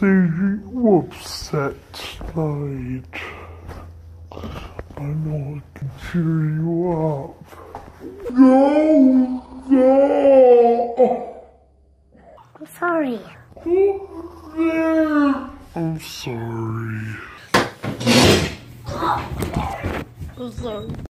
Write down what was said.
the upset slide. I know I can cheer you up. No, no. I'm sorry. I'm sorry. I'm sorry.